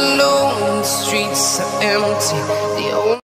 alone, the streets are empty. The only